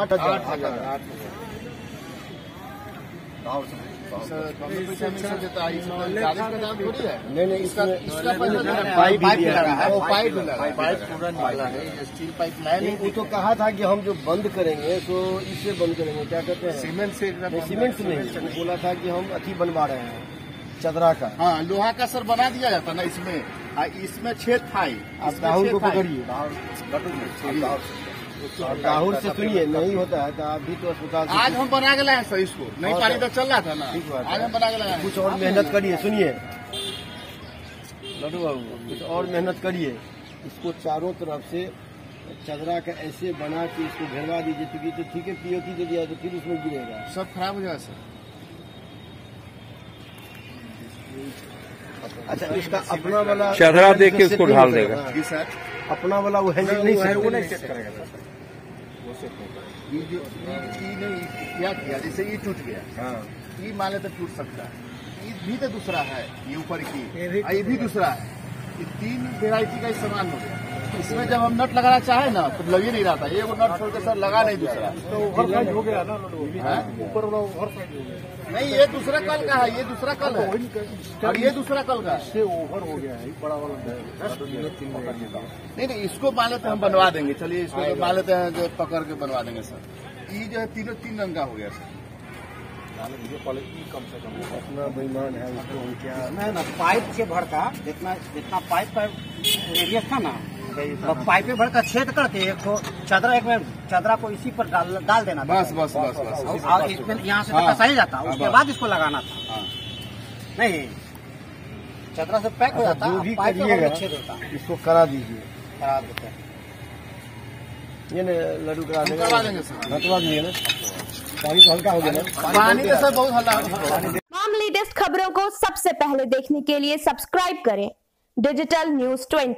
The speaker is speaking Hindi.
आठ हज़ार। नहीं नहीं इसका इसका है। पाइप भी पाइप लगा है। है। वो पाइप पाइप पूरा वाला है। ये स्टील पाइप लाइन नहीं, वो तो कहा था कि हम जो बंद करेंगे तो इससे बंद करेंगे। क्या कहते हैं? सीमेंट से सीमेंट से नहीं। बोला था कि हम अथी बनवा रहे हैं चदरा का। हाँ लोहा का सर बना दिया जाता ना इसमें। इसमें छेद था ही आप राहुल को पकड़िए। राहुल से सुनिए नहीं होता है तो आप भी तो अस्पताल से आज हम बना के लाए हैं सर इसको। नहीं पानी तो चल रहा था ना। ठीक बात आज हम बना के लाए हैं। कुछ और मेहनत करिए सुनिए। लड्डू बाबू कुछ और मेहनत करिए। इसको चारों तरफ़ से चदरा का ऐसे बना के इसको घेरवा दीजिए क्योंकि तो ठीक है पीओपी दे दिया तो फिर उसमें गिरेगा। सब खराब हो जाएगा सर। अच्छा इसका अपना वाला चदरा दे के सेट उसको ढाल देगा। जी सर। अपना वाला वो हैंडल नहीं वो नहीं। सेट करेगा सर। वो ये जो ये नहीं क्या किया जैसे ये टूट गया। हाँ। ये मान लेते टूट सकता है। ये भी तो दूसरा है ये ऊपर की। ये भी दूसरा है। ये तीन वेराइटी का इस्तेमाल सामान हो गया। इसमें जब हम नट लगाना चाहे ना तो लग ही नहीं रहा था। ये वो नट छोड़ के सर लगा नहीं दूसरा। तो ओवर हो गया ना हाँ? ऊपर वाला ओवर हो गया। नहीं ये दूसरा कल का है ये दूसरा कल है। और ये दूसरा कल का है। इससे ओवर हो गया है बड़ा वाला नहीं नहीं इसको मान लेते हम बनवा देंगे। चलिए इसको तो मान लेते हैं जो पकड़ के बनवा देंगे सर। ये जो है तीनों तीन रंग का हो गया सर। अपना बेईमान है उसको हम क्या नहीं ना पाइप से भर का जितना जितना पाइप का रेडियस था ना पाइप भर का छेद करके एक को चादरा एक में चादरा को इसी पर डाल डाल देना बस बस बस बस। और इसमें यहाँ से हाँ। तक सही जाता हाँ, उसके बाद इसको लगाना था। हाँ। नहीं चदरा से पैक हो जाता अच्छा, जो भी करिएगा छेद होता। इसको करा दीजिए। खराब होता है। ये ना लड्डू करा देंगे। करवा देंगे सर। हाँ, दीजिए ना? पानी तो हल्का हो गया ना? पानी तो सर बहुत हल्ला है तमाम लेटेस्ट खबरों को सबसे पहले देखने के लिए सब्सक्राइब करें। Digital news 20